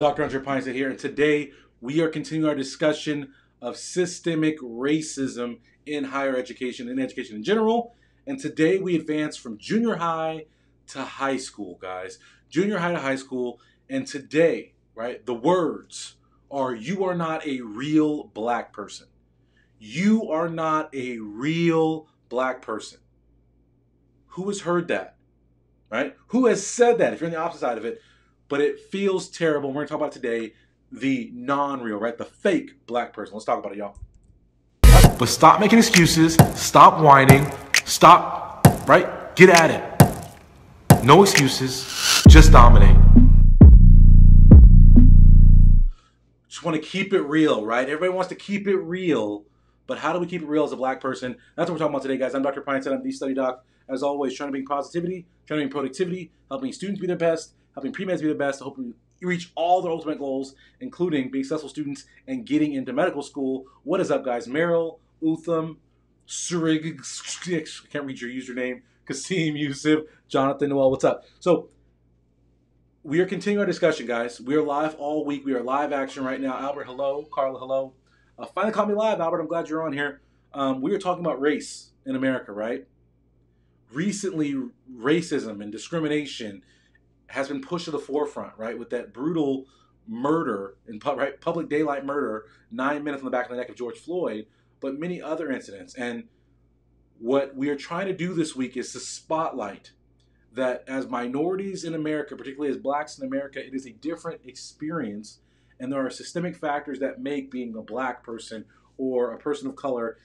Dr. Andre Pinesett here, and today we are continuing our discussion of systemic racism in higher education and education in general. And today we advance from junior high to high school, guys. Junior high to high school. And today, right, the words are you are not a real black person. You are not a real black person. Who has heard that? Right? Who has said that? If you're on the opposite side of it, but it feels terrible. We're to talk about today the non real, right? The fake black person. Let's talk about it, y'all. But stop making excuses. Stop whining. Stop, right? Get at it. No excuses. Just dominate. Just want to keep it real, right? Everybody wants to keep it real. But how do we keep it real as a black person? That's what we're talking about today, guys. I'm Dr. Pinesett. I'm the study doc. As always, trying to bring positivity, trying to bring productivity, helping students be their best, helping pre-meds be the best, you reach all their ultimate goals, including being successful students and getting into medical school. What is up, guys? Meryl, Utham, Surig, I can't read your username, Kasim, Yusuf, Jonathan, Noel, what's up? So, we are continuing our discussion, guys. We are live all week. We are live action right now. Albert, hello. Carla, hello. Uh, finally caught me live, Albert. I'm glad you're on here. Um, we were talking about race in America, right? Recently, racism and discrimination has been pushed to the forefront, right, with that brutal murder and right, public daylight murder, nine minutes on the back of the neck of George Floyd, but many other incidents. And what we are trying to do this week is to spotlight that as minorities in America, particularly as blacks in America, it is a different experience. And there are systemic factors that make being a black person or a person of color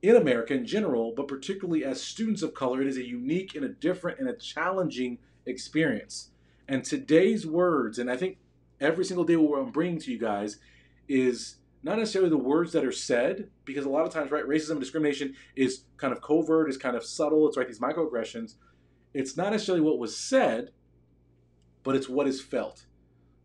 in America in general, but particularly as students of color, it is a unique and a different and a challenging experience. And today's words, and I think every single day what I'm bringing to you guys is not necessarily the words that are said, because a lot of times, right, racism and discrimination is kind of covert, is kind of subtle, it's right, these microaggressions. It's not necessarily what was said, but it's what is felt,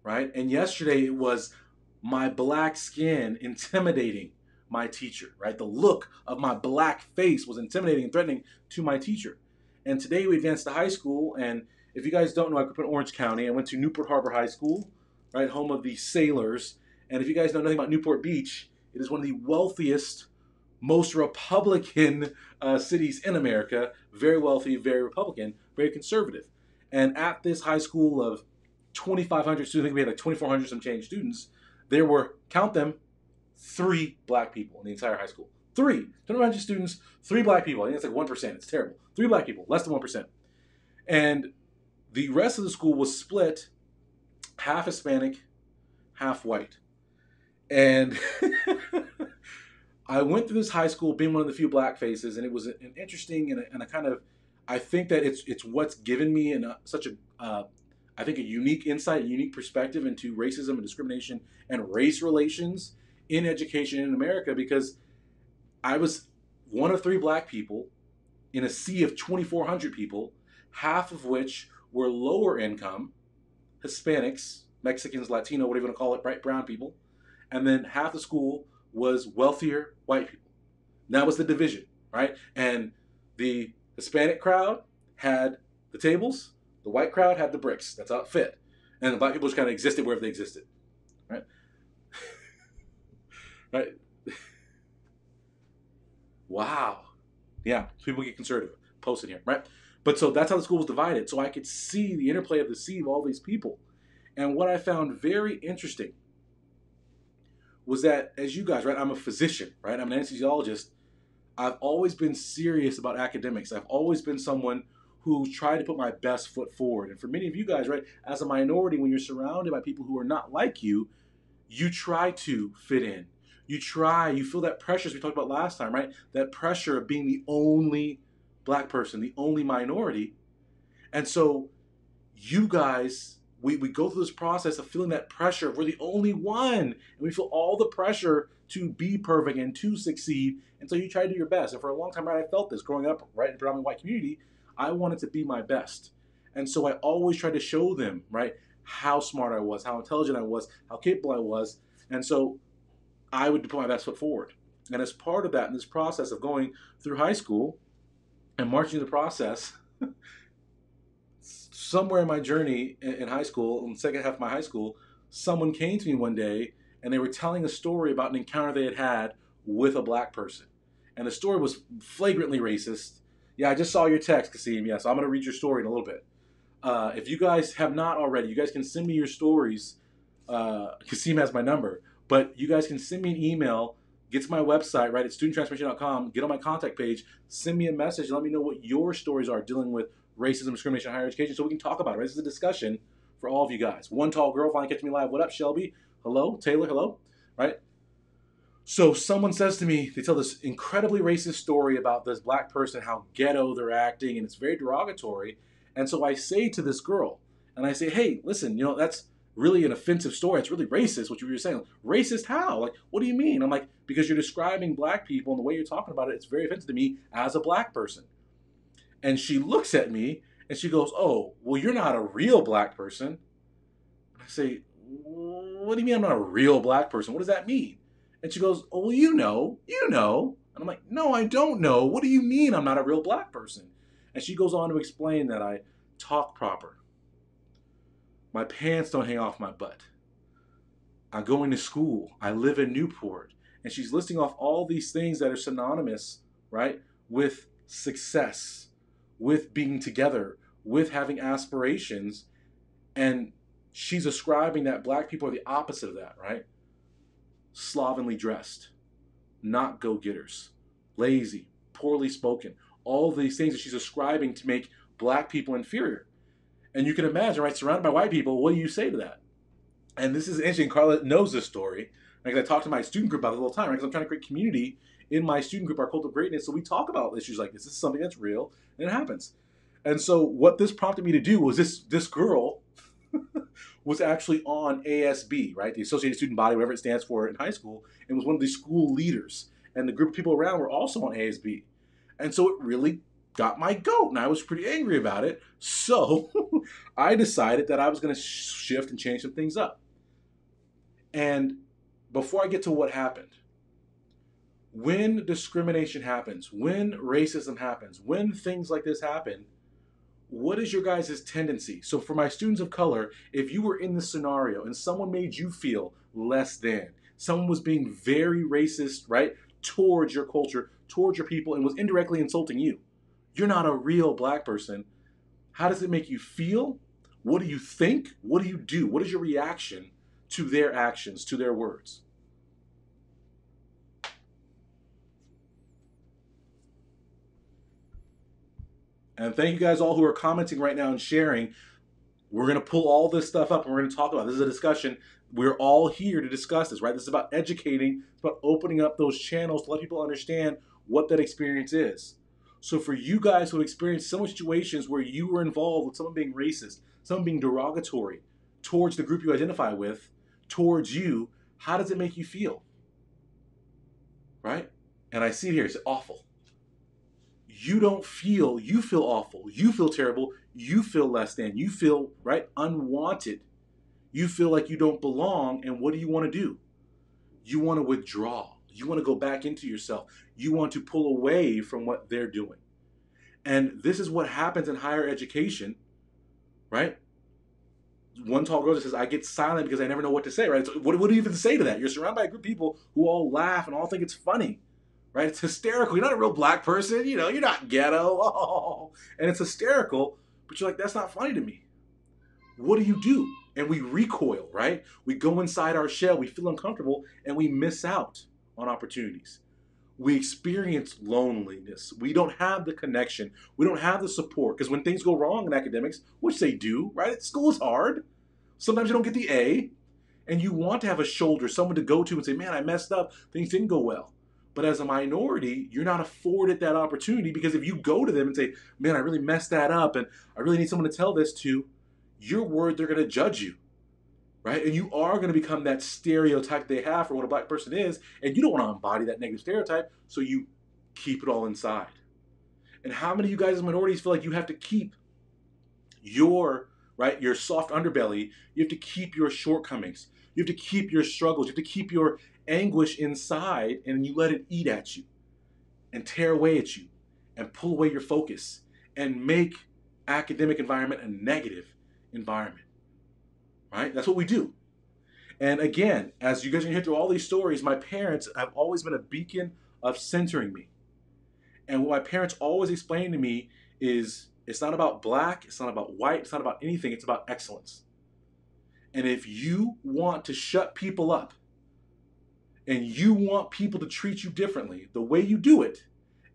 right? And yesterday it was my black skin intimidating my teacher, right? The look of my black face was intimidating and threatening to my teacher. And today we advanced to high school, and if you guys don't know, I grew up in Orange County. I went to Newport Harbor High School, right, home of the sailors. And if you guys know nothing about Newport Beach, it is one of the wealthiest, most Republican uh, cities in America. Very wealthy, very Republican, very conservative. And at this high school of 2,500 students, I think we had like 2,400 some change students, there were, count them, three black people in the entire high school. Three. 2,500 students, three black people. I think it's like 1%. It's terrible. Three black people, less than 1%. And the rest of the school was split half Hispanic, half white. And I went through this high school being one of the few black faces, and it was an interesting and a, and a kind of, I think that it's it's what's given me an, uh, such a, uh, I think a unique insight, a unique perspective into racism and discrimination and race relations in education in America because I was one of three black people in a sea of 2,400 people, half of which were lower income, Hispanics, Mexicans, Latino, whatever you want to call it, bright brown people, and then half the school was wealthier white people. that was the division, right? And the Hispanic crowd had the tables, the white crowd had the bricks. That's how it fit. And the black people just kind of existed wherever they existed, right? right? wow. Yeah, people get conservative. Posted here, right? But so that's how the school was divided. So I could see the interplay of the sea of all these people. And what I found very interesting was that, as you guys, right, I'm a physician, right? I'm an anesthesiologist. I've always been serious about academics. I've always been someone who tried to put my best foot forward. And for many of you guys, right, as a minority, when you're surrounded by people who are not like you, you try to fit in. You try, you feel that pressure, as we talked about last time, right? That pressure of being the only black person, the only minority. And so you guys, we, we go through this process of feeling that pressure. We're the only one. And we feel all the pressure to be perfect and to succeed. And so you try to do your best. And for a long time, right, I felt this growing up, right, in the predominantly white community. I wanted to be my best. And so I always tried to show them, right, how smart I was, how intelligent I was, how capable I was. And so I would put my best foot forward. And as part of that, in this process of going through high school, and marching the process, somewhere in my journey in high school, in the second half of my high school, someone came to me one day and they were telling a story about an encounter they had had with a black person. And the story was flagrantly racist. Yeah, I just saw your text, Kasim. Yeah, so I'm going to read your story in a little bit. Uh, if you guys have not already, you guys can send me your stories. Uh, Kasim has my number, but you guys can send me an email. Get to my website, right at studenttransformation.com. Get on my contact page. Send me a message. Let me know what your stories are dealing with racism, discrimination, higher education, so we can talk about it. Right? This is a discussion for all of you guys. One tall girl finally catching me live. What up, Shelby? Hello, Taylor. Hello. Right. So someone says to me, they tell this incredibly racist story about this black person, how ghetto they're acting, and it's very derogatory. And so I say to this girl, and I say, hey, listen, you know, that's really an offensive story. It's really racist, what you were saying. Racist how? Like, what do you mean? I'm like, because you're describing black people and the way you're talking about it, it's very offensive to me as a black person. And she looks at me and she goes, oh, well, you're not a real black person. I say, what do you mean I'm not a real black person? What does that mean? And she goes, oh, well, you know, you know. And I'm like, no, I don't know. What do you mean I'm not a real black person? And she goes on to explain that I talk proper. My pants don't hang off my butt. I'm going to school. I live in Newport. And she's listing off all these things that are synonymous, right, with success, with being together, with having aspirations. And she's ascribing that black people are the opposite of that, right? Slovenly dressed, not go getters, lazy, poorly spoken, all these things that she's ascribing to make black people inferior. And you can imagine, right, surrounded by white people, what do you say to that? And this is interesting. Carla knows this story. Like I talk to my student group about it all the time, right? Because I'm trying to create community in my student group, our cult of greatness. So we talk about issues like this. This is something that's real and it happens. And so what this prompted me to do was this this girl was actually on ASB, right? The Associated Student Body, whatever it stands for in high school, and was one of the school leaders. And the group of people around were also on ASB. And so it really got my goat, and I was pretty angry about it. So I decided that I was going to shift and change some things up. And before I get to what happened, when discrimination happens, when racism happens, when things like this happen, what is your guys' tendency? So, for my students of color, if you were in this scenario and someone made you feel less than, someone was being very racist, right, towards your culture, towards your people and was indirectly insulting you. You're not a real black person. How does it make you feel? What do you think? What do you do? What is your reaction to their actions, to their words? And thank you guys all who are commenting right now and sharing. We're going to pull all this stuff up and we're going to talk about it. This is a discussion. We're all here to discuss this, right? This is about educating, it's about opening up those channels to let people understand what that experience is. So for you guys who have experienced similar situations where you were involved with someone being racist, someone being derogatory towards the group you identify with, towards you, how does it make you feel? Right? And I see it here, it's awful. You don't feel, you feel awful, you feel terrible, you feel less than, you feel, right, unwanted. You feel like you don't belong, and what do you want to do? You want to withdraw you want to go back into yourself. You want to pull away from what they're doing. And this is what happens in higher education, right? One tall girl just says, I get silent because I never know what to say, right? So what, what do you even say to that? You're surrounded by a group of people who all laugh and all think it's funny, right? It's hysterical. You're not a real black person, you know, you're not ghetto. Oh, and it's hysterical, but you're like, that's not funny to me. What do you do? And we recoil, right? We go inside our shell, we feel uncomfortable, and we miss out on opportunities. We experience loneliness. We don't have the connection. We don't have the support. Because when things go wrong in academics, which they do, right? School is hard. Sometimes you don't get the A. And you want to have a shoulder, someone to go to and say, man, I messed up. Things didn't go well. But as a minority, you're not afforded that opportunity because if you go to them and say, man, I really messed that up and I really need someone to tell this to, your word, they're going to judge you right? And you are going to become that stereotype they have for what a black person is, and you don't want to embody that negative stereotype, so you keep it all inside. And how many of you guys as minorities feel like you have to keep your right your soft underbelly? You have to keep your shortcomings. You have to keep your struggles. You have to keep your anguish inside, and you let it eat at you, and tear away at you, and pull away your focus, and make academic environment a negative environment right? That's what we do. And again, as you guys are gonna hear through all these stories, my parents have always been a beacon of centering me. And what my parents always explained to me is it's not about black, it's not about white, it's not about anything, it's about excellence. And if you want to shut people up and you want people to treat you differently, the way you do it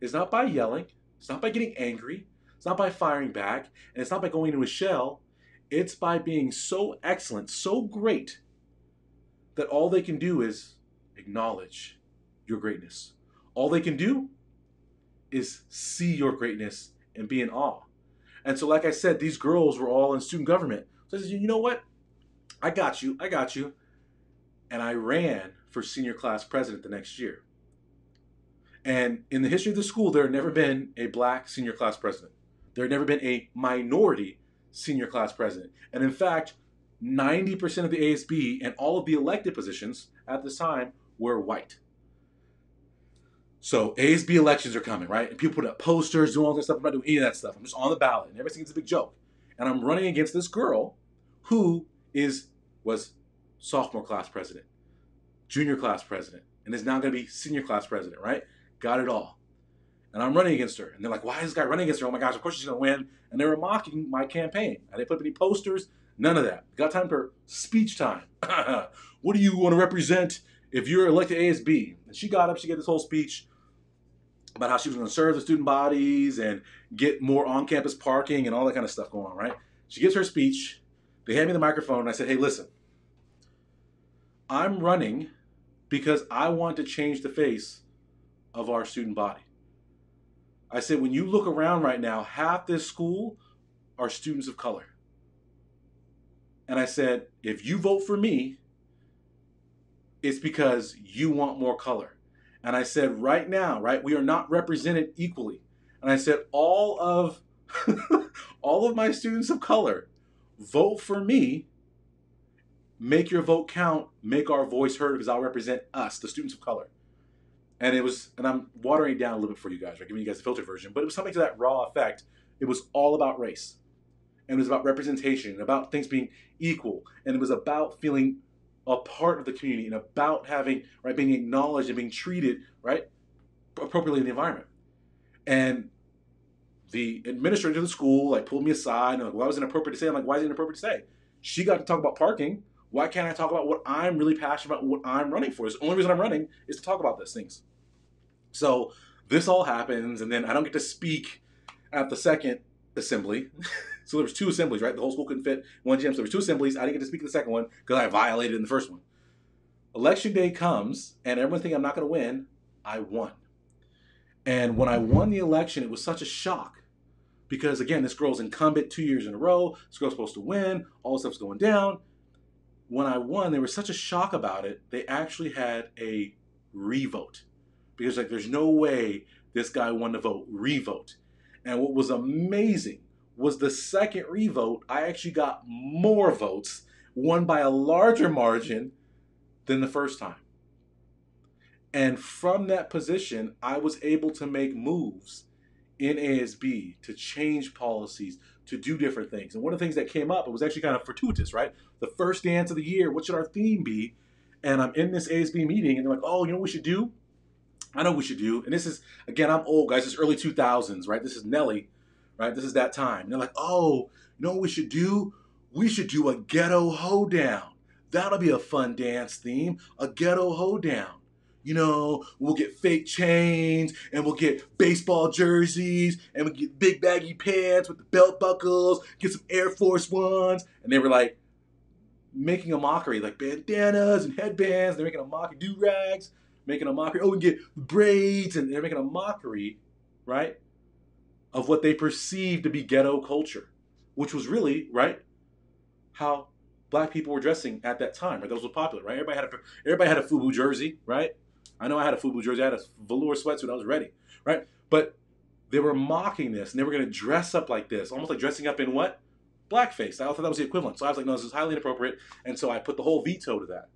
is not by yelling, it's not by getting angry, it's not by firing back, and it's not by going into a shell. It's by being so excellent, so great, that all they can do is acknowledge your greatness. All they can do is see your greatness and be in awe. And so, like I said, these girls were all in student government. So I said, you know what? I got you. I got you. And I ran for senior class president the next year. And in the history of the school, there had never been a black senior class president. There had never been a minority senior class president. And in fact, 90% of the ASB and all of the elected positions at this time were white. So ASB elections are coming, right? And people put up posters, doing all this stuff. I'm not doing any of that stuff. I'm just on the ballot, and everything's a big joke. And I'm running against this girl who is was sophomore class president, junior class president, and is now going to be senior class president, right? Got it all. And I'm running against her. And they're like, why is this guy running against her? Oh my gosh, of course she's going to win. And they were mocking my campaign. I didn't put up any posters, none of that. Got time for speech time. what do you want to represent if you're elected ASB? And she got up, she gave this whole speech about how she was going to serve the student bodies and get more on campus parking and all that kind of stuff going on, right? She gives her speech. They hand me the microphone, and I said, hey, listen, I'm running because I want to change the face of our student body. I said, when you look around right now, half this school are students of color. And I said, if you vote for me, it's because you want more color. And I said, right now, right, we are not represented equally. And I said, all of all of my students of color vote for me. Make your vote count. Make our voice heard because I'll represent us, the students of color. And it was, and I'm watering it down a little bit for you guys, right? Giving you guys the filtered version, but it was something to that raw effect. It was all about race. And it was about representation, and about things being equal. And it was about feeling a part of the community and about having right being acknowledged and being treated right appropriately in the environment and the administrator of the school like pulled me aside and like why was it inappropriate to say i'm like why is it inappropriate to say she got to talk about parking why can't i talk about what i'm really passionate about what i'm running for the only reason i'm running is to talk about those things so this all happens and then i don't get to speak at the second assembly So there was two assemblies, right? The whole school couldn't fit one gym. So there was two assemblies. I didn't get to speak in the second one because I violated in the first one. Election day comes, and everyone thinking I'm not going to win. I won. And when I won the election, it was such a shock because again, this girl's incumbent two years in a row. This girl's supposed to win. All this stuff's going down. When I won, there was such a shock about it. They actually had a revote because like there's no way this guy won the vote. Revote. And what was amazing was the second revote. I actually got more votes, won by a larger margin than the first time. And from that position, I was able to make moves in ASB to change policies, to do different things. And one of the things that came up, it was actually kind of fortuitous, right? The first dance of the year, what should our theme be? And I'm in this ASB meeting, and they're like, oh, you know what we should do? I know we should do. And this is, again, I'm old, guys. This is early 2000s, right? This is Nelly right? This is that time. And they're like, oh, you know what we should do? We should do a ghetto hoedown. That'll be a fun dance theme, a ghetto hoedown. You know, we'll get fake chains and we'll get baseball jerseys and we'll get big baggy pants with the belt buckles, get some Air Force Ones. And they were like making a mockery, like bandanas and headbands. They're making a mockery, do rags, making a mockery. Oh, we get braids and they're making a mockery, right? of what they perceived to be ghetto culture, which was really right how black people were dressing at that time. Right, those were popular. Right, everybody had a everybody had a FUBU jersey. Right, I know I had a FUBU jersey. I had a velour sweatsuit. I was ready. Right, but they were mocking this, and they were going to dress up like this, almost like dressing up in what blackface. I thought that was the equivalent. So I was like, no, this is highly inappropriate, and so I put the whole veto to that.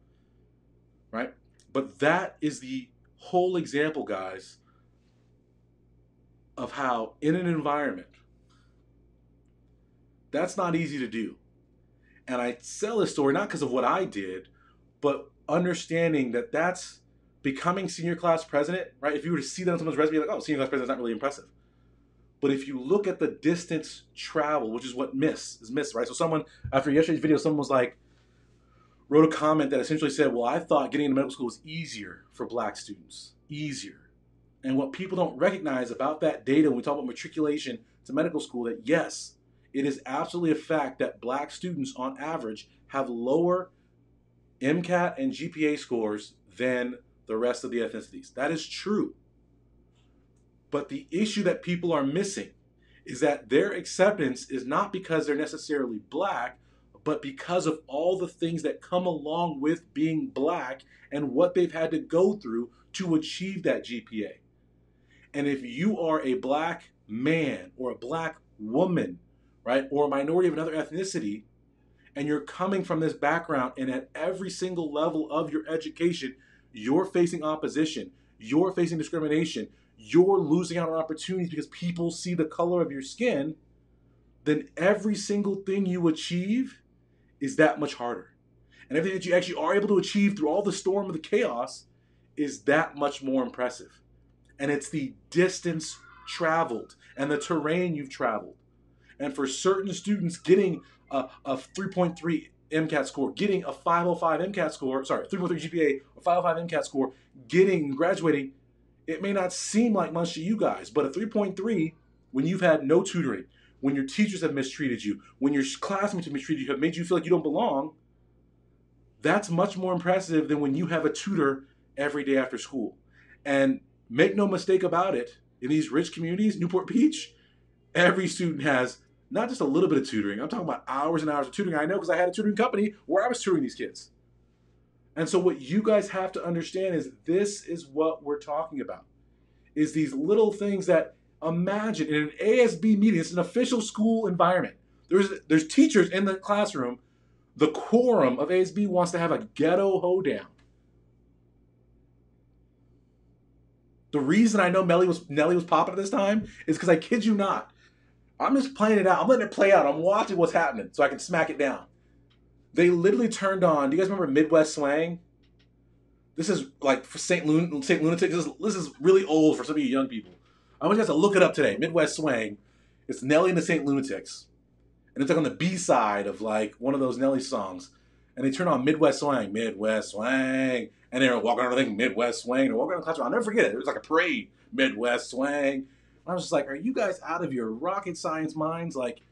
Right, but that is the whole example, guys, of how in an environment that's not easy to do. And I sell this story not because of what I did, but understanding that that's becoming senior class president, right? If you were to see that on someone's resume, like, oh, senior class president is not really impressive. But if you look at the distance travel, which is what miss is miss, right? So someone after yesterday's video, someone was like, wrote a comment that essentially said, "Well, I thought getting into medical school was easier for Black students, easier." And what people don't recognize about that data when we talk about matriculation to medical school, that yes, it is absolutely a fact that Black students, on average, have lower MCAT and GPA scores than the rest of the ethnicities. That is true. But the issue that people are missing is that their acceptance is not because they're necessarily black, but because of all the things that come along with being black and what they've had to go through to achieve that GPA. And if you are a black man or a black woman, right, or a minority of another ethnicity, and you're coming from this background, and at every single level of your education, you're facing opposition, you're facing discrimination, you're losing out on opportunities because people see the color of your skin, then every single thing you achieve is that much harder. And everything that you actually are able to achieve through all the storm of the chaos is that much more impressive. And it's the distance traveled and the terrain you've traveled. And for certain students, getting a, a 3.3 MCAT score, getting a 505 MCAT score, sorry, 3.3 GPA, a 505 MCAT score, getting graduating, it may not seem like much to you guys, but a 3.3 when you've had no tutoring, when your teachers have mistreated you, when your classmates have mistreated you, have made you feel like you don't belong, that's much more impressive than when you have a tutor every day after school. And make no mistake about it, in these rich communities, Newport Beach, every student has not just a little bit of tutoring. I'm talking about hours and hours of tutoring. I know because I had a tutoring company where I was tutoring these kids. And so what you guys have to understand is this is what we're talking about. Is these little things that imagine in an ASB meeting, it's an official school environment. There's there's teachers in the classroom. The quorum of ASB wants to have a ghetto hoedown. The reason I know Melly was Nelly was popping at this time is because I kid you not, I'm just playing it out. I'm letting it play out. I'm watching what's happening so I can smack it down. They literally turned on. Do you guys remember Midwest Swang? This is like for St. Lun- St. Lunatics. This is, this is really old for some of you young people. I want you guys to look it up today. Midwest Swang. It's Nelly and the St. Lunatics. And it's like on the B side of like one of those Nelly songs. And they turn on Midwest Swang, Midwest Swang. And they're walking around the thing, Midwest Swang. They're walking around the classroom. I'll never forget it. It was like a parade, Midwest Swang. I was just like, are you guys out of your rocket science minds? Like,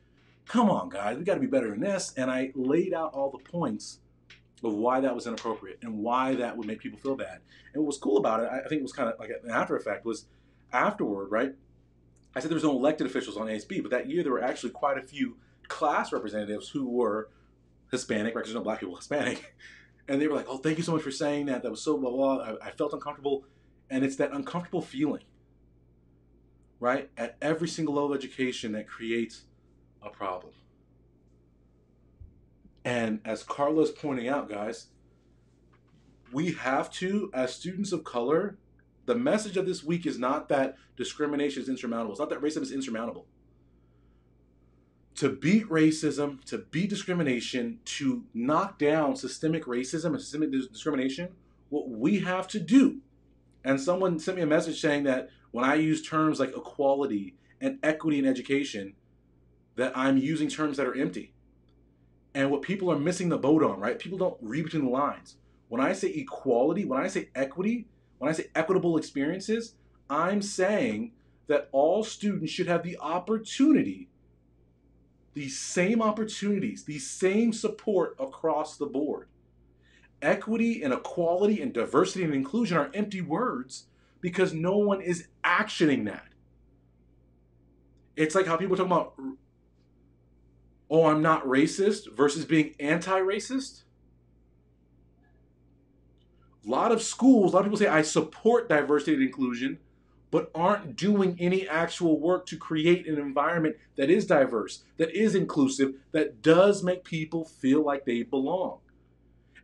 come on, guys, we got to be better than this. And I laid out all the points of why that was inappropriate and why that would make people feel bad. And what was cool about it, I think it was kind of like an after effect, was afterward, right? I said there was no elected officials on ASB, but that year there were actually quite a few class representatives who were Hispanic, right? There's no black people Hispanic. And they were like, oh, thank you so much for saying that. That was so blah, blah. I, I felt uncomfortable. And it's that uncomfortable feeling right, at every single level of education that creates a problem. And as Carla's pointing out, guys, we have to, as students of color, the message of this week is not that discrimination is insurmountable. It's not that racism is insurmountable. To beat racism, to beat discrimination, to knock down systemic racism and systemic discrimination, what we have to do, and someone sent me a message saying that when I use terms like equality and equity in education, that I'm using terms that are empty. And what people are missing the boat on, right? People don't read between the lines. When I say equality, when I say equity, when I say equitable experiences, I'm saying that all students should have the opportunity, these same opportunities, these same support across the board. Equity and equality and diversity and inclusion are empty words because no one is actioning that. It's like how people talk about, oh, I'm not racist versus being anti racist. A lot of schools, a lot of people say, I support diversity and inclusion, but aren't doing any actual work to create an environment that is diverse, that is inclusive, that does make people feel like they belong.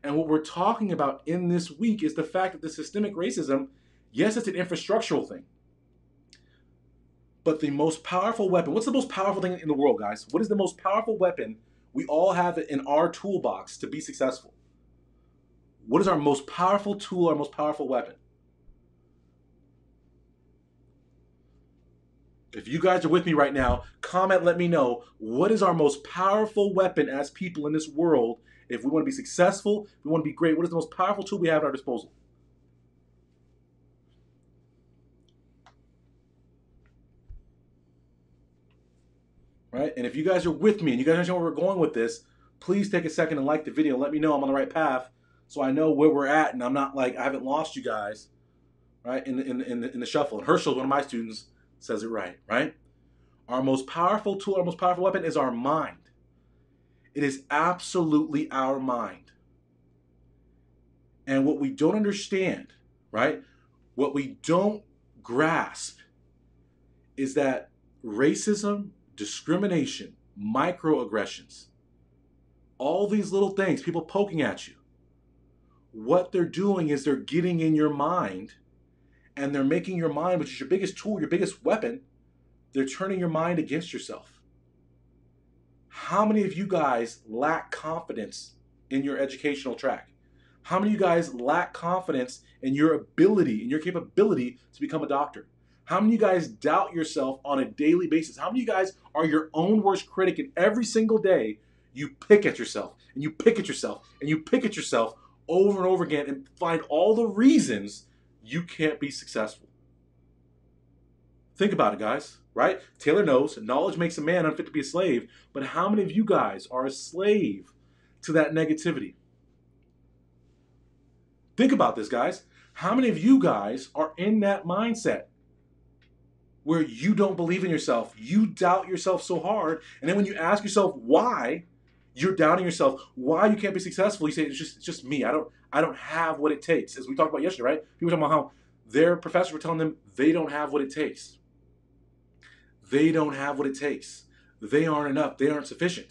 And what we're talking about in this week is the fact that the systemic racism Yes, it's an infrastructural thing. But the most powerful weapon, what's the most powerful thing in the world, guys? What is the most powerful weapon we all have in our toolbox to be successful? What is our most powerful tool, our most powerful weapon? If you guys are with me right now, comment, let me know what is our most powerful weapon as people in this world. If we want to be successful, we want to be great, what is the most powerful tool we have at our disposal? Right? And if you guys are with me and you guys understand where we're going with this, please take a second and like the video. Let me know I'm on the right path so I know where we're at and I'm not like, I haven't lost you guys, right? In, in, in, in the shuffle. And Herschel, one of my students, says it right, right? Our most powerful tool, our most powerful weapon is our mind. It is absolutely our mind. And what we don't understand, right? What we don't grasp is that racism, discrimination, microaggressions, all these little things, people poking at you, what they're doing is they're getting in your mind and they're making your mind, which is your biggest tool, your biggest weapon, they're turning your mind against yourself. How many of you guys lack confidence in your educational track? How many of you guys lack confidence in your ability, in your capability to become a doctor? How many of you guys doubt yourself on a daily basis? How many of you guys are your own worst critic and every single day you pick at yourself and you pick at yourself and you pick at yourself over and over again and find all the reasons you can't be successful. Think about it, guys, right? Taylor knows knowledge makes a man unfit to be a slave, but how many of you guys are a slave to that negativity? Think about this, guys. How many of you guys are in that mindset where you don't believe in yourself? You doubt yourself so hard, and then when you ask yourself why, you're doubting yourself. Why you can't be successful you say it's just it's just me. I don't i don't have what it takes. As we talked about yesterday right? People talking about how their professors were telling them they don't have what it takes. They don't have what it takes. They aren't enough. They aren't sufficient.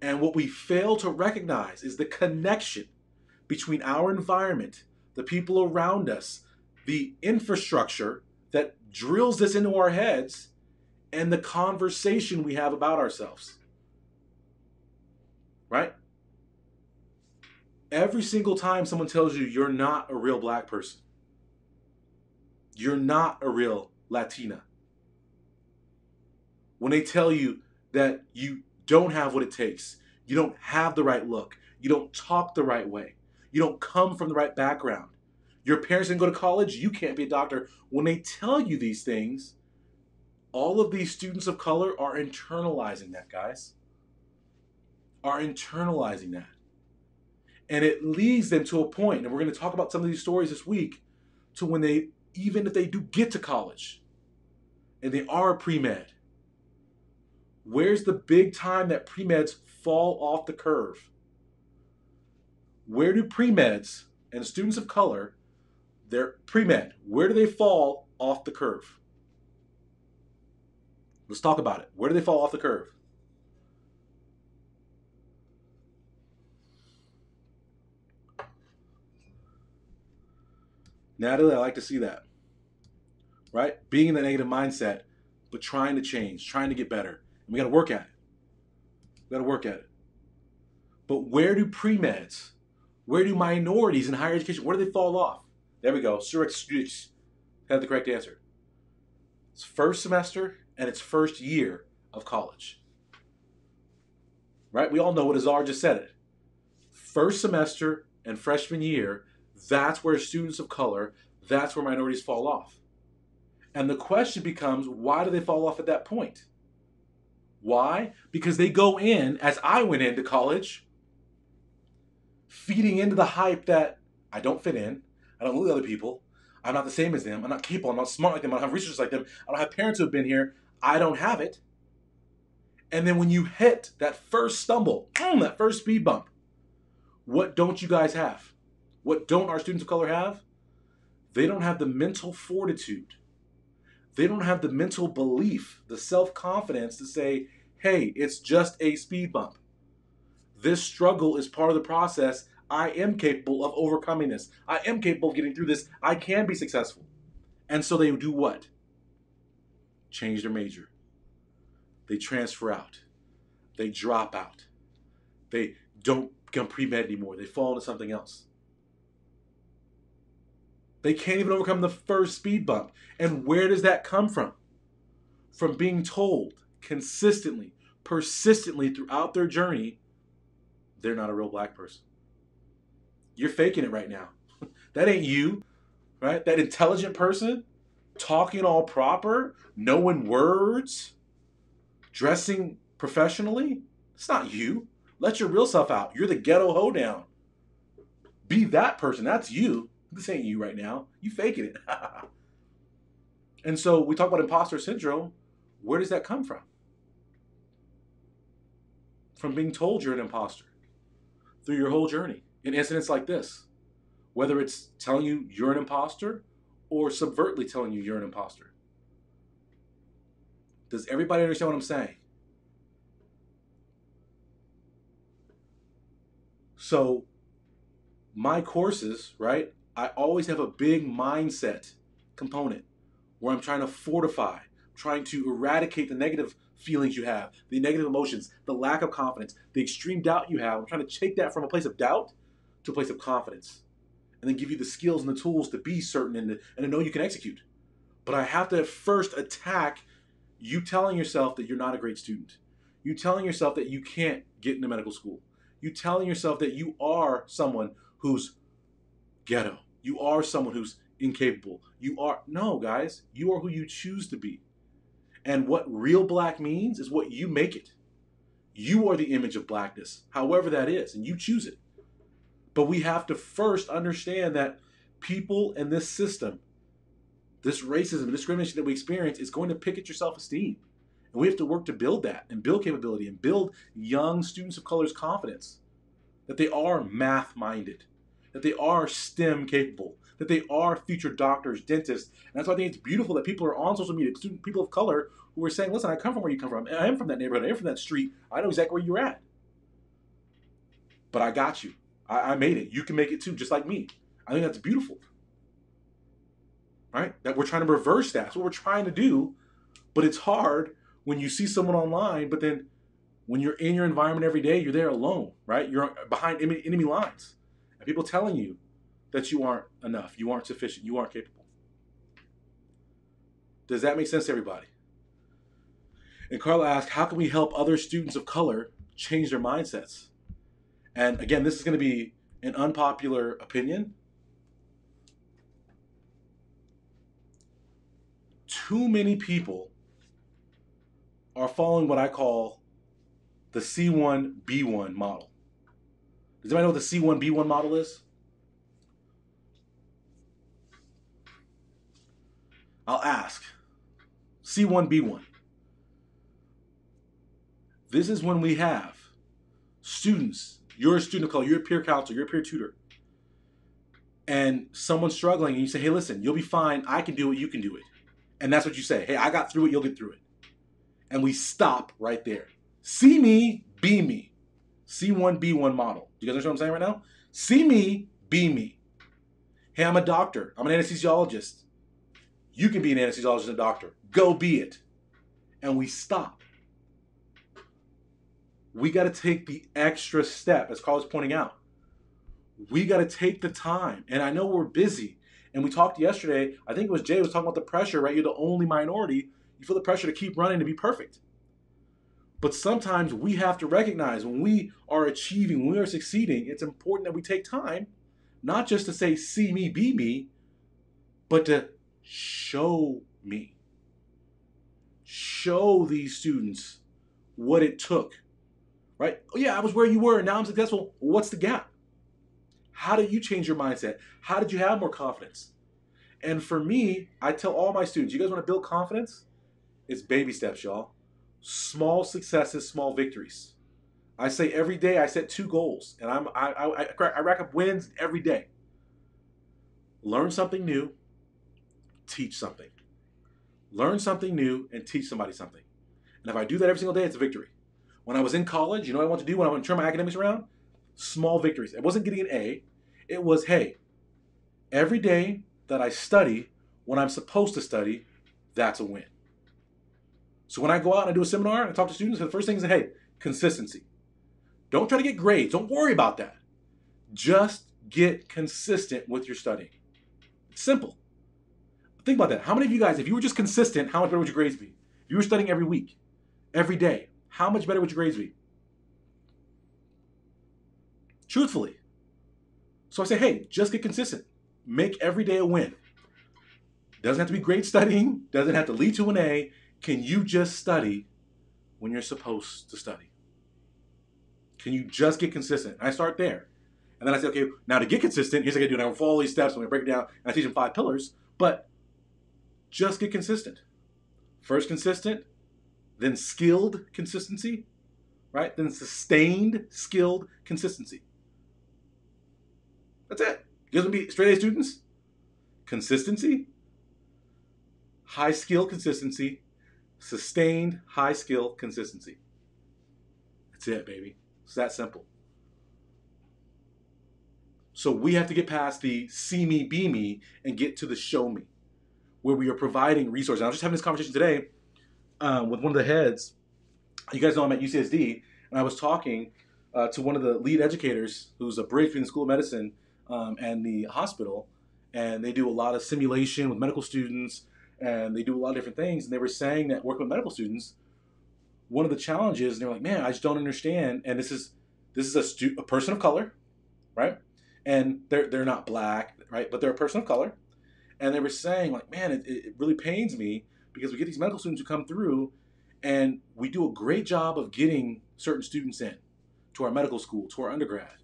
And what we fail to recognize is the connection between our environment the people around us the infrastructure drills this into our heads and the conversation we have about ourselves right? Every single time someone tells you you're not a real black person, you're not a real Latina, when they tell you that you don't have what it takes, you don't have the right look, you don't talk the right way, you don't come from the right background, your parents didn't go to college, you can't be a doctor. When they tell you these things, all of these students of color are internalizing that, guys are internalizing that. And it leads them to a point, and we're going to talk about some of these stories this week, to when they, even if they do get to college and they are pre med, where's the big time that pre meds fall off the curve? Where do pre meds and students of color, they're pre med, where do they fall off the curve? Let's talk about it. Where do they fall off the curve? Natalie, I like to see that. Right? Being in the negative mindset, but trying to change, trying to get better. And we got to work at it. We got to work at it. But where do pre meds, where do minorities in higher education, where do they fall off? There we go. Surex had the correct answer. It's first semester and it's first year of college. Right? We all know what Azar just said it. First semester and freshman year that's where students of color, that's where minorities fall off. And the question becomes why do they fall off at that point? Why? Because they go in, as I went into college, feeding into the hype that I don't fit in, I don't look like other people, I'm not the same as them, I'm not capable, I'm not smart like them, I don't have research like them, I don't have parents who have been here, I don't have it. And then when you hit that first stumble, that first speed bump, what don't you guys have? What don't our students of color have? They don't have the mental fortitude. They don't have the mental belief, the self confidence to say, hey, it's just a speed bump. This struggle is part of the process. I am capable of overcoming this. I am capable of getting through this. I can be successful. And so they do what? Change their major. They transfer out. They drop out. They don't become pre-med anymore. They fall into something else. They can't even overcome the first speed bump. And where does that come from? From being told consistently, persistently throughout their journey, they're not a real black person. You're faking it right now. that ain't you, right? That intelligent person talking all proper, knowing words, dressing professionally. It's not you. Let your real self out. You're the ghetto hoedown. Be that person. That's you. This ain't you right now. You faking it. and so we talk about imposter syndrome. Where does that come from? From being told you're an imposter through your whole journey in incidents like this. Whether it's telling you you're an imposter or subvertly telling you you're an imposter. Does everybody understand what I'm saying? So, my courses, right? I always have a big mindset component where I'm trying to fortify, trying to eradicate the negative feelings you have, the negative emotions, the lack of confidence, the extreme doubt you have. I'm trying to take that from a place of doubt to a place of confidence and then give you the skills and the tools to be certain and to, and to know you can execute. But I have to first attack you telling yourself that you're not a great student. You telling yourself that you can't get into medical school. You telling yourself that you are someone who's ghetto. You are someone who's incapable. You are, no, guys, you are who you choose to be. And what real black means is what you make it. You are the image of blackness, however that is, and you choose it. But we have to first understand that people in this system, this racism, discrimination that we experience is going to pick at your self esteem. And we have to work to build that and build capability and build young students of color's confidence that they are math minded, that they are STEM capable, that they are future doctors, dentists. And that's why I think it's beautiful that people are on social media, student, people of color who are saying, listen, I come from where you come from. I am from that neighborhood. I am from that street. I know exactly where you're at. But I got you. I, I made it. You can make it too, just like me. I think that's beautiful. Right? That we're trying to reverse that. That's what we're trying to do. But it's hard when you see someone online, but then when you're in your environment every day, you're there alone, right? You're behind enemy, lines. And people telling you that you aren't enough, you aren't sufficient, you aren't capable. Does that make sense to everybody? And Carla asked, how can we help other students of color change their mindsets? And again, this is going to be an unpopular opinion. Too many people are following what I call the C1B1 model. Does anybody know what the C1B1 model is? I'll ask. C1B1. This is when we have students you're a student of color, you're a peer counselor, you're a peer tutor, and someone's struggling, and you say, hey, listen, you'll be fine. I can do it, you can do it. And that's what you say. Hey, I got through it, you'll get through it. And we stop right there. See me, be me. C1B1 model. You guys understand what I'm saying right now? See me, be me. Hey, I'm a doctor. I'm an anesthesiologist. You can be an anesthesiologist and a doctor. Go be it. And we stop we got to take the extra step, as Carl was pointing out. We got to take the time. And I know we're busy. And we talked yesterday, I think it was Jay was talking about the pressure, right? You're the only minority. You feel the pressure to keep running to be perfect. But sometimes we have to recognize when we are achieving, when we are succeeding, it's important that we take time, not just to say, see me, be me, but to show me. Show these students what it took right? Oh, yeah, I was where you were and now I'm successful. What's the gap? How did you change your mindset? How did you have more confidence? And for me, I tell all my students, you guys want to build confidence? It's baby steps, y'all. Small successes, small victories. I say every day I set two goals, and I'm I, I, I rack up wins every day. Learn something new, teach something. Learn something new and teach somebody something. And if I do that every single day, it's a victory. When I was in college, you know what I want to do when I want to turn my academics around? Small victories. It wasn't getting an A. It was, hey, every day that I study when I'm supposed to study, that's a win. So when I go out and I do a seminar and I talk to students, the first thing is, hey, consistency. Don't try to get grades. Don't worry about that. Just get consistent with your studying. It's simple. Think about that. How many of you guys, if you were just consistent, how much better would your grades be? If you were studying every week, every day, how much better would your grades be? Truthfully. So I say, hey, just get consistent. Make every day a win. Doesn't have to be great studying, doesn't have to lead to an A. Can you just study when you're supposed to study? Can you just get consistent? I start there. And then I say, okay, now to get consistent, here's what I do. And I follow all these steps. I'm going to break it down. And I teach them five pillars. But just get consistent. First, consistent, then skilled consistency, right? Then sustained skilled consistency. That's it. You guys want to be straight A students? Consistency, high skill consistency, sustained high skill consistency. That's it, baby. It's that simple. So we have to get past the see me, be me, and get to the show me, where we are providing resources. I was just having this conversation today um, with one of the heads. You guys know I'm at UCSD, and I was talking uh, to one of the lead educators who's a bridge between the School of Medicine um, and the hospital. And they do a lot of simulation with medical students, and they do a lot of different things. And they were saying that working with medical students, one of the challenges, and they're like, man, I just don't understand. And this is this is a, stu- a person of color, right? And they're they're not black, right? But they're a person of color. And they were saying like, man, it, it really pains me because we get these medical students who come through, and we do a great job of getting certain students in to our medical school, to our undergrad.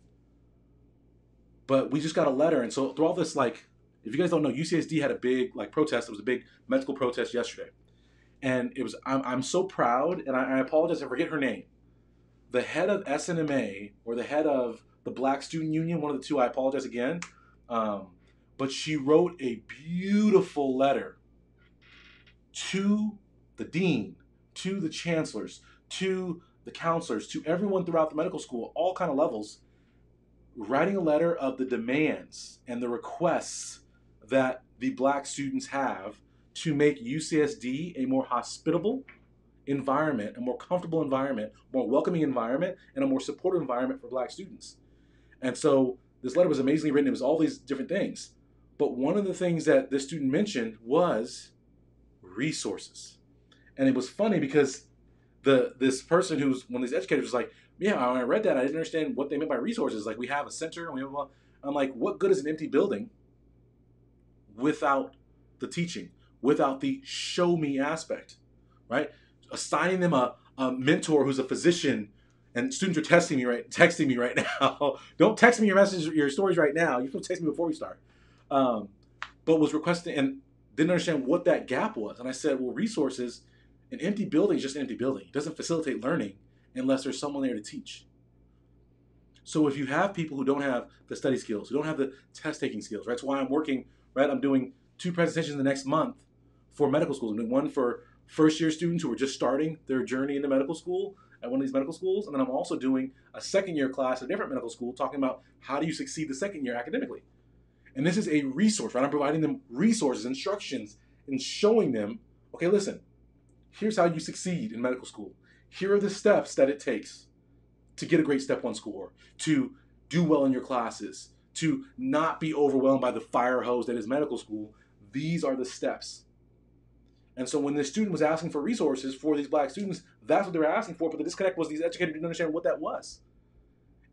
But we just got a letter, and so through all this, like, if you guys don't know, UCSD had a big like protest. It was a big medical protest yesterday and it was I'm, I'm so proud and I, I apologize i forget her name the head of snma or the head of the black student union one of the two i apologize again um, but she wrote a beautiful letter to the dean to the chancellors to the counselors to everyone throughout the medical school all kind of levels writing a letter of the demands and the requests that the black students have to make UCSD a more hospitable environment, a more comfortable environment, more welcoming environment, and a more supportive environment for black students. And so this letter was amazingly written. It was all these different things. But one of the things that this student mentioned was resources. And it was funny because the this person who's one of these educators was like, Yeah, I read that, I didn't understand what they meant by resources. Like we have a center and we have a I'm like, what good is an empty building without the teaching? without the show me aspect, right? Assigning them a, a mentor who's a physician and students are testing me right, texting me right now. Don't text me your messages, your stories right now. You can text me before we start. Um, but was requesting and didn't understand what that gap was. And I said, well, resources, an empty building is just an empty building. It doesn't facilitate learning unless there's someone there to teach. So if you have people who don't have the study skills, who don't have the test taking skills, right? That's why I'm working, right? I'm doing two presentations the next month for medical schools. I'm doing one for first year students who are just starting their journey into medical school at one of these medical schools. And then I'm also doing a second year class at a different medical school talking about how do you succeed the second year academically. And this is a resource, right? I'm providing them resources, instructions, and showing them, okay, listen, here's how you succeed in medical school. Here are the steps that it takes to get a great step one score, to do well in your classes, to not be overwhelmed by the fire hose that is medical school. These are the steps and so when the student was asking for resources for these black students, that's what they were asking for. But the disconnect was these educators didn't understand what that was.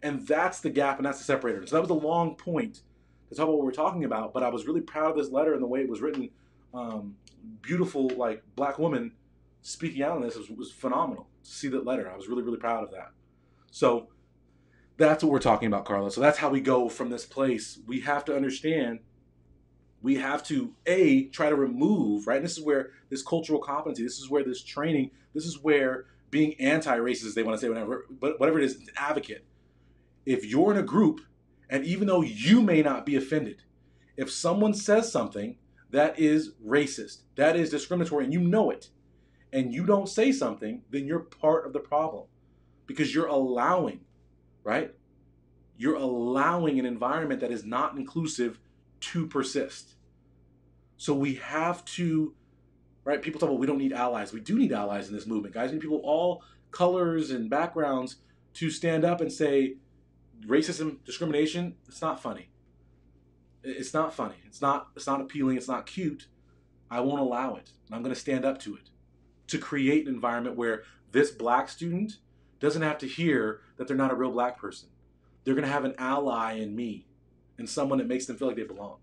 And that's the gap and that's the separator. So that was a long point to talk about what we're talking about. But I was really proud of this letter and the way it was written. Um, beautiful, like black woman speaking out on this was, was phenomenal to see that letter. I was really, really proud of that. So that's what we're talking about, Carla. So that's how we go from this place. We have to understand we have to a try to remove right and this is where this cultural competency this is where this training this is where being anti-racist they want to say whatever but whatever it is advocate if you're in a group and even though you may not be offended if someone says something that is racist that is discriminatory and you know it and you don't say something then you're part of the problem because you're allowing right you're allowing an environment that is not inclusive to persist. So we have to, right? People talk about we don't need allies. We do need allies in this movement, guys. We need people all colors and backgrounds to stand up and say racism, discrimination, it's not funny. It's not funny. It's not it's not appealing, it's not cute. I won't allow it. And I'm going to stand up to it to create an environment where this black student doesn't have to hear that they're not a real black person. They're going to have an ally in me and someone that makes them feel like they belong.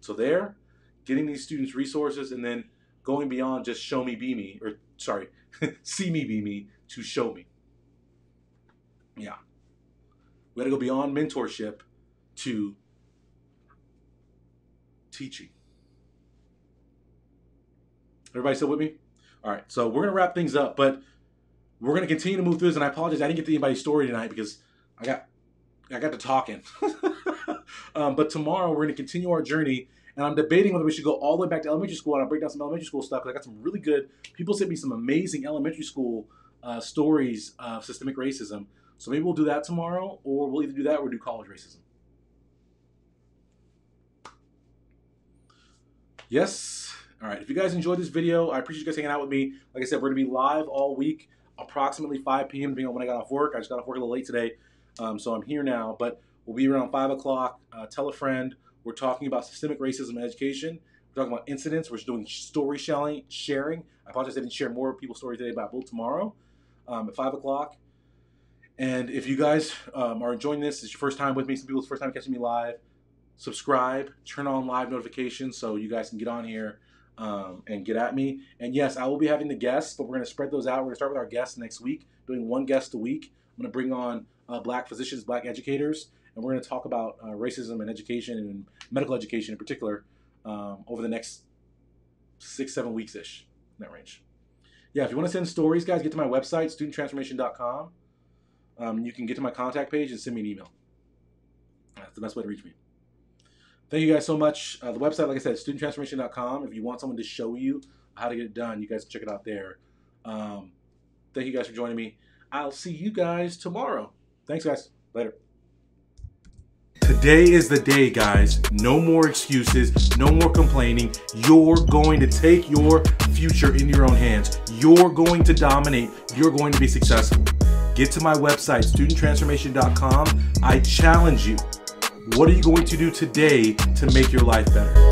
So there, getting these students resources and then going beyond just show me be me or sorry, see me be me to show me. Yeah. We got to go beyond mentorship to teaching. Everybody still with me? All right, so we're gonna wrap things up, but we're gonna continue to move through this. And I apologize, I didn't get to anybody's story tonight because I got I got to talking. um, but tomorrow we're gonna continue our journey, and I'm debating whether we should go all the way back to elementary school and I'll break down some elementary school stuff because I got some really good people sent me some amazing elementary school uh, stories of systemic racism. So maybe we'll do that tomorrow, or we'll either do that or do college racism. Yes. All right. If you guys enjoyed this video, I appreciate you guys hanging out with me. Like I said, we're going to be live all week, approximately 5 p.m., depending on when I got off work. I just got off work a little late today, um, so I'm here now. But we'll be around 5 o'clock. Uh, tell a friend. We're talking about systemic racism in education. We're talking about incidents. We're doing story sharing. sharing. I apologize I didn't share more people's stories today, but I will tomorrow um, at 5 o'clock. And if you guys um, are enjoying this, it's your first time with me, some people's first time catching me live, subscribe, turn on live notifications so you guys can get on here um, and get at me. And yes, I will be having the guests, but we're going to spread those out. We're going to start with our guests next week, doing one guest a week. I'm going to bring on uh, black physicians, black educators, and we're going to talk about uh, racism and education and medical education in particular um, over the next six, seven weeks ish, in that range. Yeah, if you want to send stories, guys, get to my website, studenttransformation.com. Um, you can get to my contact page and send me an email. That's the best way to reach me. Thank you guys so much. Uh, the website, like I said, studenttransformation.com. If you want someone to show you how to get it done, you guys can check it out there. Um, thank you guys for joining me. I'll see you guys tomorrow. Thanks, guys. Later. Today is the day, guys. No more excuses, no more complaining. You're going to take your future in your own hands. You're going to dominate. You're going to be successful. Get to my website, studenttransformation.com. I challenge you. What are you going to do today to make your life better?